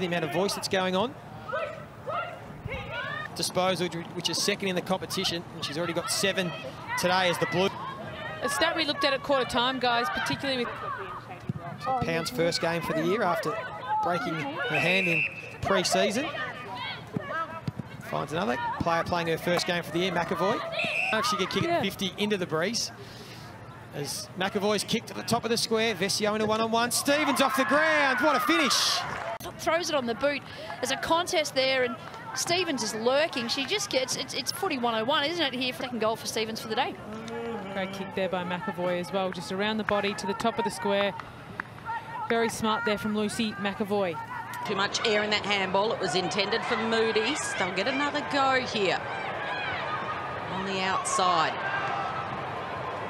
the amount of voice that's going on. Disposal, which is second in the competition, and she's already got seven today as the blue. A stat we looked at at quarter time, guys, particularly with Pound's first game for the year after breaking her hand in pre-season. Finds another player playing her first game for the year, McEvoy. She get kick yeah. 50 into the breeze. As McEvoy's kicked at the top of the square, Vescio in a one-on-one. -on -one. Stevens off the ground, what a finish. Throws it on the boot. There's a contest there and Stevens is lurking. She just gets, it's, it's footy 101, isn't it, here for second goal for Stevens for the day. Great kick there by McEvoy as well, just around the body to the top of the square. Very smart there from Lucy McEvoy. Too much air in that handball. It was intended for Moody. They'll get another go here. On the outside.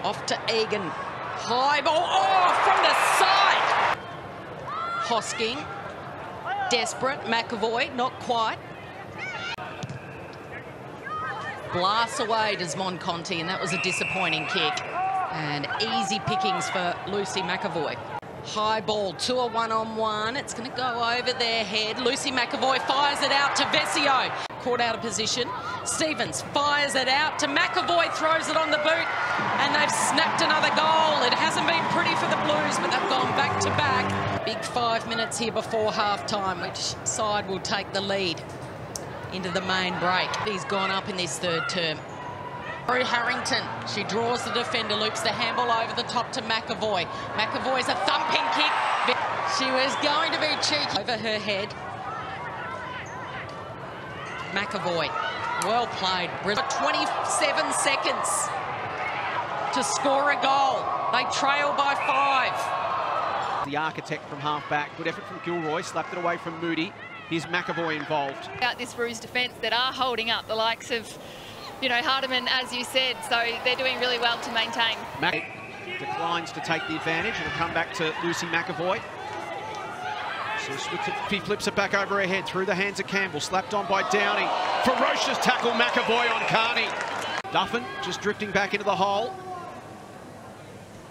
Off to Egan. High ball. Oh, from the side. Hosking. Desperate. McEvoy, not quite. Blasts away Desmond Conti, and that was a disappointing kick. And easy pickings for Lucy McEvoy. High ball to a one-on-one. It's going to go over their head. Lucy McEvoy fires it out to Vescio. Caught out of position. Stevens fires it out to McEvoy, throws it on the boot, and they've snapped another goal. Big five minutes here before half-time. Which side will take the lead into the main break? He's gone up in this third term. Rory Harrington, she draws the defender, loops the handball over the top to McEvoy. McEvoy's a thumping kick. She was going to be cheeky over her head. McEvoy, well played. 27 seconds to score a goal. They trail by five. The architect from half-back. Good effort from Gilroy, slapped it away from Moody. Here's McEvoy involved. Out this Roos defence that are holding up the likes of you know, Hardiman, as you said, so they're doing really well to maintain. Mac declines to take the advantage. It'll come back to Lucy McEvoy. So he flips it back over her head, through the hands of Campbell, slapped on by Downey. Ferocious tackle, McEvoy on Carney. Duffin just drifting back into the hole.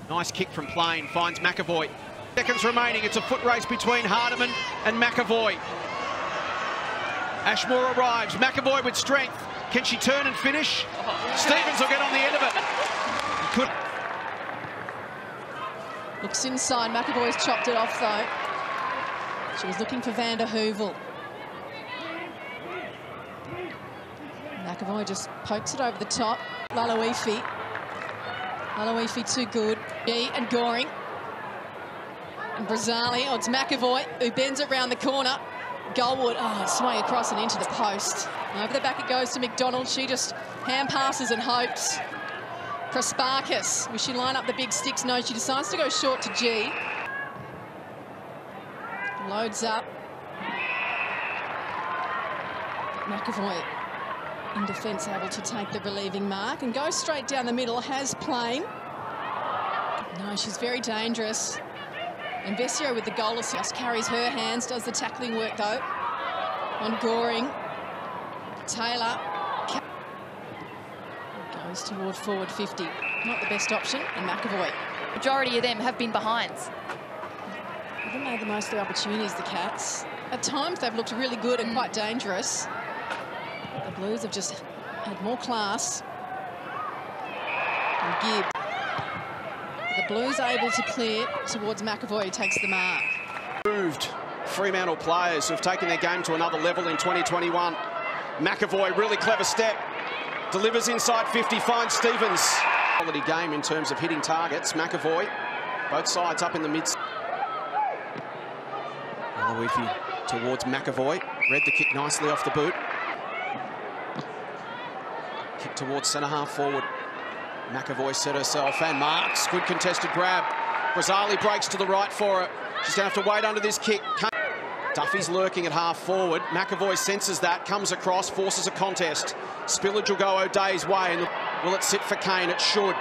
Nice kick from Plane, finds McEvoy. Seconds remaining, it's a foot race between Hardiman and McEvoy. Ashmore arrives, McEvoy with strength. Can she turn and finish? Stevens will get on the end of it. Could. Looks inside. McEvoy's chopped it off, though. She was looking for Van der Heuvel. McEvoy just pokes it over the top. Laloifi. Laloifi too good. Gee and Goring. And Brazzale. Oh, it's McEvoy who bends it round the corner. Goldwood, oh, swung across and into the post. Over the back it goes to McDonald. She just hand passes and hopes. Prespakis, will she line up the big sticks? No, she decides to go short to Gee. Loads up. McEvoy in defence able to take the relieving mark and go straight down the middle, has Plane. No, she's very dangerous. And Vescio with the goal assist carries her hands, does the tackling work though. On Goring. Taylor goes toward forward 50. Not the best option, and McEvoy. Majority of them have been behinds. Haven't made the most of the opportunities, the Cats. At times, they've looked really good and quite dangerous. The Blues have just had more class. And Gibb. The Blues able to clear towards McEvoy, who takes the mark. Moved Fremantle players who've taken their game to another level in 2021. McEvoy, really clever step. Delivers inside 50, finds Stevens. Quality game in terms of hitting targets. McEvoy, both sides up in the mid. Aloifi towards McEvoy. Read the kick nicely off the boot. Kick towards centre half forward. McEvoy set herself and marks. Good contested grab. Brazzale breaks to the right for it. She's going to have to wait under this kick. Duffy's lurking at half forward. McEvoy senses that, comes across, forces a contest. Spillage will go O'Dea's way. And will it sit for Kane? It should.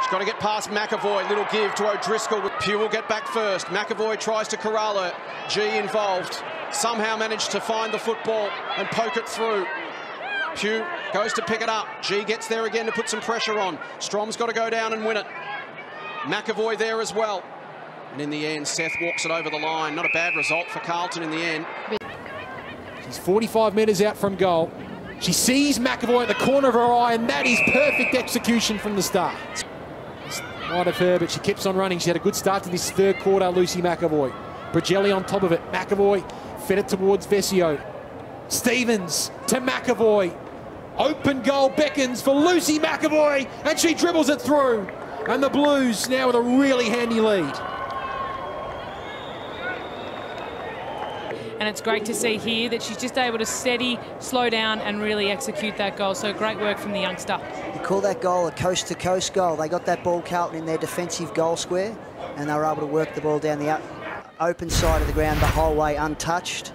She's got to get past McEvoy. Little give to O'Driscoll. Pugh will get back first. McEvoy tries to corral her. Gee involved. Somehow managed to find the football and poke it through. Pugh goes to pick it up. Gee gets there again to put some pressure on. Strom's got to go down and win it. McEvoy there as well. And in the end, Seth walks it over the line. Not a bad result for Carlton in the end. She's 45 metres out from goal. She sees McEvoy at the corner of her eye, and that is perfect execution from the start. It's wide of her, but she keeps on running. She had a good start to this third quarter, Lucy McEvoy. Bragelli on top of it. McEvoy fed it towards Vescio. Stevens to McEvoy. Open goal beckons for Lucy McEvoy, and she dribbles it through. And the Blues now with a really handy lead. And it's great to see here that she's just able to steady, slow down and really execute that goal. So great work from the youngster. You call that goal a coast-to-coast goal. They got that ball, Carlton, in their defensive goal square, and they were able to work the ball down the open side of the ground the whole way untouched.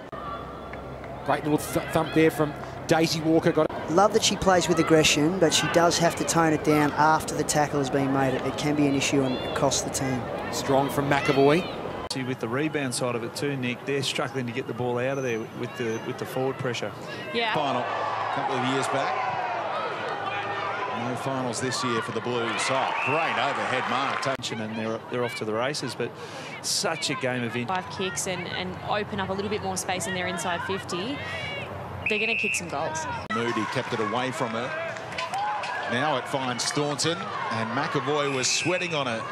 Great little th thump there from Daisy Walker. Got it. Love that she plays with aggression, but she does have to tone it down after the tackle has been made. It, it can be an issue and cost the team. Strong from McEvoy. With the rebound side of it too, Nick, they're struggling to get the ball out of there with the with the forward pressure. Yeah. Final a couple of years back. No finals this year for the Blues. Oh, great overhead mark. And they're they're off to the races, but such a game of five kicks and and open up a little bit more space in their inside 50. They're going to kick some goals. Moody kept it away from her. Now it finds Thornton, and McEvoy was sweating on it.